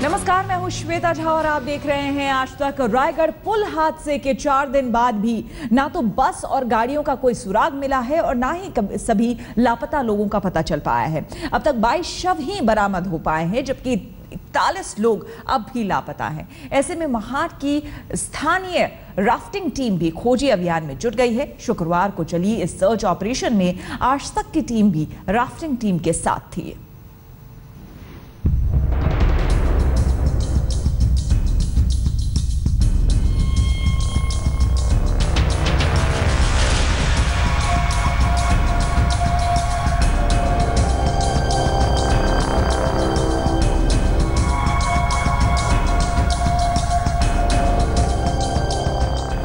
नमस्कार, मैं हूँ श्वेता झा और आप देख रहे हैं आज तक रायगढ़ पुल हादसे के चार दिन बाद भी ना तो बस और गाड़ियों का कोई सुराग मिला है और ना ही सभी लापता लोगों का पता चल पाया है। अब तक 22 शव ही बरामद हो पाए हैं, जबकि इकतालीस लोग अब भी लापता हैं। ऐसे में महाट की स्थानीय राफ्टिंग टीम भी खोजी अभियान में जुट गई है। शुक्रवार को चली इस सर्च ऑपरेशन में आज तक की टीम भी राफ्टिंग टीम के साथ थी।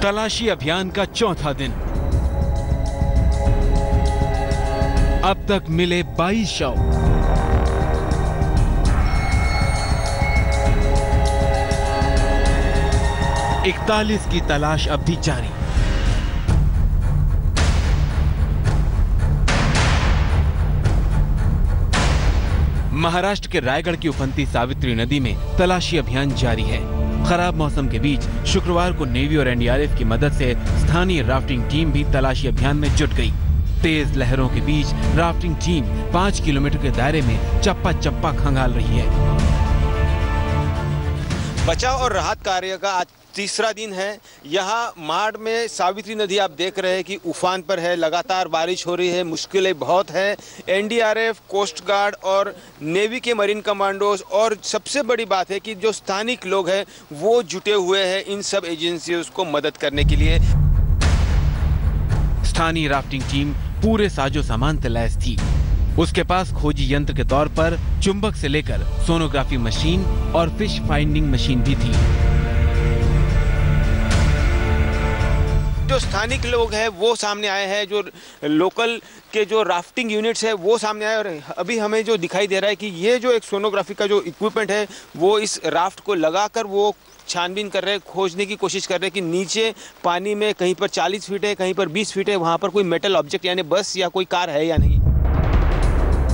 तलाशी अभियान का चौथा दिन। अब तक मिले 22 शव। इकतालीस की तलाश भी जारी। महाराष्ट्र के रायगढ़ की उफनती सावित्री नदी में तलाशी अभियान जारी है। खराब मौसम के बीच शुक्रवार को नेवी और एनडीआरएफ की मदद से स्थानीय राफ्टिंग टीम भी तलाशी अभियान में जुट गई। तेज लहरों के बीच राफ्टिंग टीम पाँच किलोमीटर के दायरे में चप्पा चप्पा खंगाल रही है। बचाव और राहत कार्य का आज तीसरा दिन है। यहाँ माड़ में सावित्री नदी आप देख रहे हैं कि उफान पर है। लगातार बारिश हो रही है। मुश्किलें बहुत हैं। एनडीआरएफ, कोस्ट गार्ड और नेवी के मरीन कमांडोज और सबसे बड़ी बात है कि जो स्थानिक लोग हैं, वो जुटे हुए हैं इन सब एजेंसियों को मदद करने के लिए। स्थानीय राफ्टिंग टीम पूरे साजो सामान से लैस थी। उसके पास खोजी यंत्र के तौर पर चुंबक से लेकर सोनोग्राफी मशीन और फ़िश फाइंडिंग मशीन भी थी। जो स्थानिक लोग हैं, वो सामने आए हैं, जो लोकल के जो राफ्टिंग यूनिट्स है, वो सामने आए और अभी हमें जो दिखाई दे रहा है कि ये जो एक सोनोग्राफी का जो इक्विपमेंट है, वो इस राफ्ट को लगाकर वो छानबीन कर रहे हैं, खोजने की कोशिश कर रहे हैं कि नीचे पानी में कहीं पर 40 फीट है, कहीं पर 20 फीट है, वहाँ पर कोई मेटल ऑब्जेक्ट यानी बस या कोई कार है या नहीं।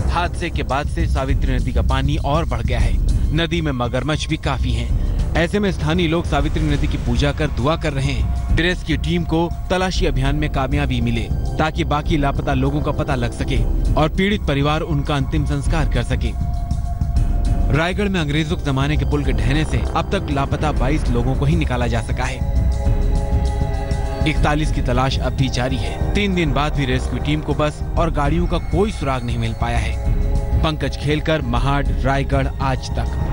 हादसे के बाद से सावित्री नदी का पानी और बढ़ गया है। नदी में मगरमच्छ भी काफ़ी हैं। ऐसे में स्थानीय लोग सावित्री नदी की पूजा कर दुआ कर रहे हैं। रेस्क्यू टीम को तलाशी अभियान में कामयाबी मिले, ताकि बाकी लापता लोगों का पता लग सके और पीड़ित परिवार उनका अंतिम संस्कार कर सके। रायगढ़ में अंग्रेज़ों के जमाने के पुल के ढहने से अब तक लापता 22 लोगों को ही निकाला जा सका है। इकतालीस की तलाश अब भी जारी है। तीन दिन बाद भी रेस्क्यू टीम को बस और गाड़ियों का कोई सुराग नहीं मिल पाया है। पंकज खेलकर महाड, रायगढ़, आज तक।